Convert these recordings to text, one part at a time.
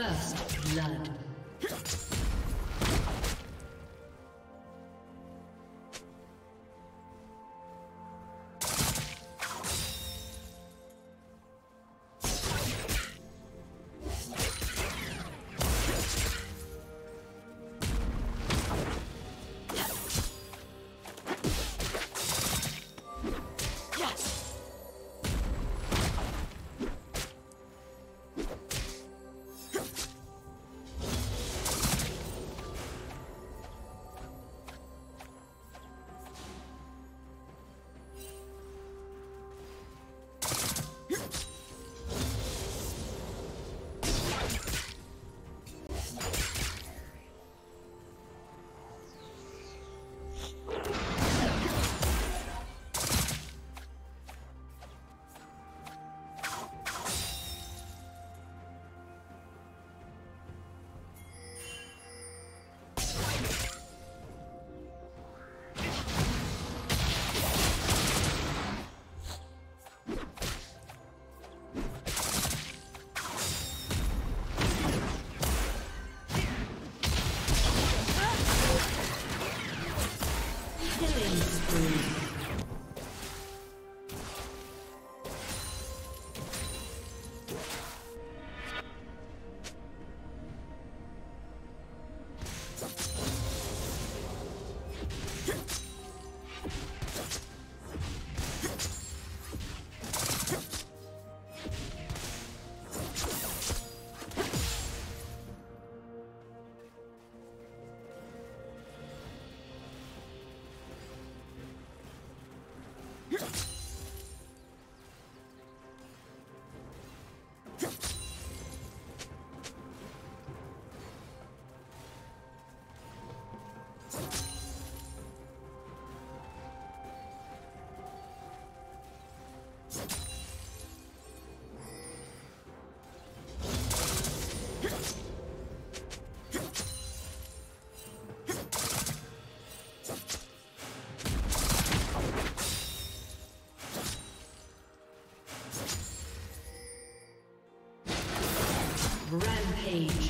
First blood. Rampage.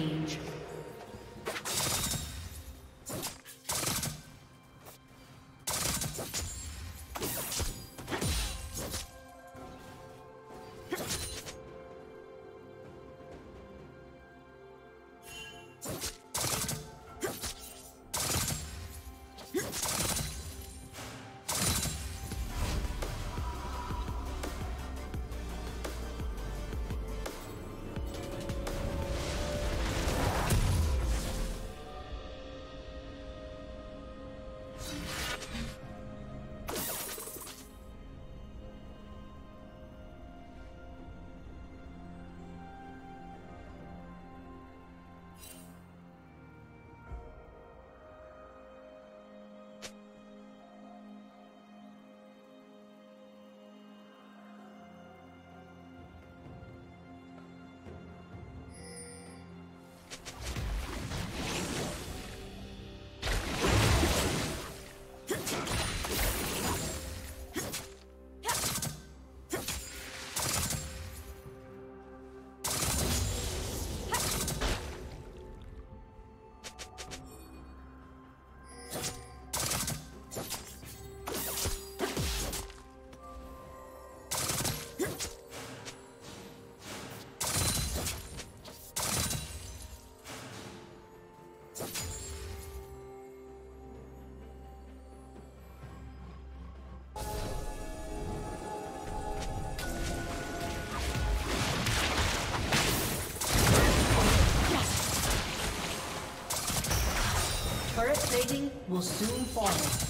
Rampage. Plating will soon fall.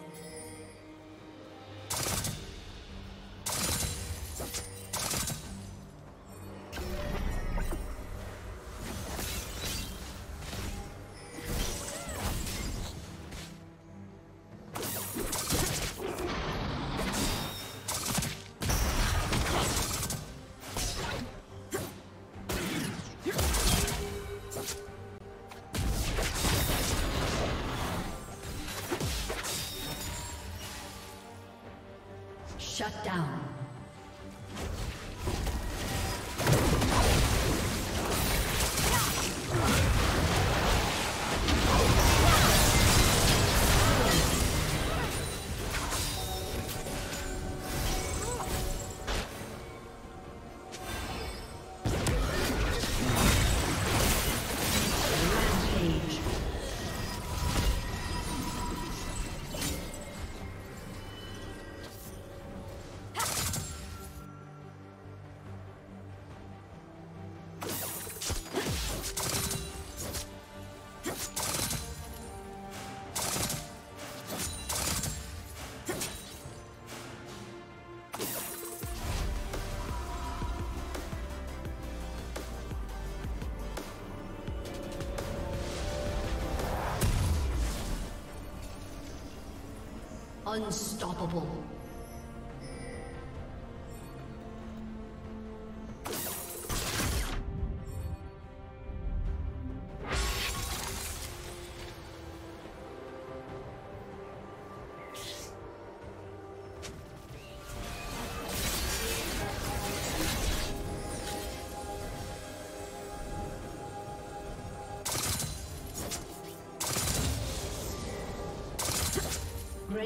Shut down. Unstoppable.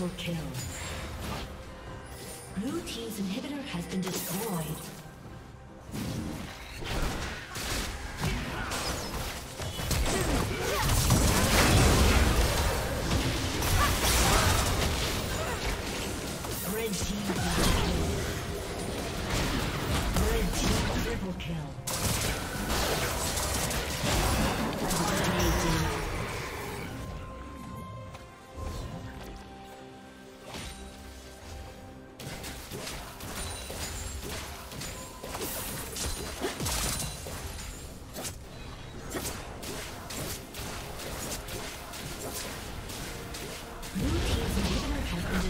Triple kill. Blue Team's inhibitor has been destroyed.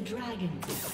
dragon.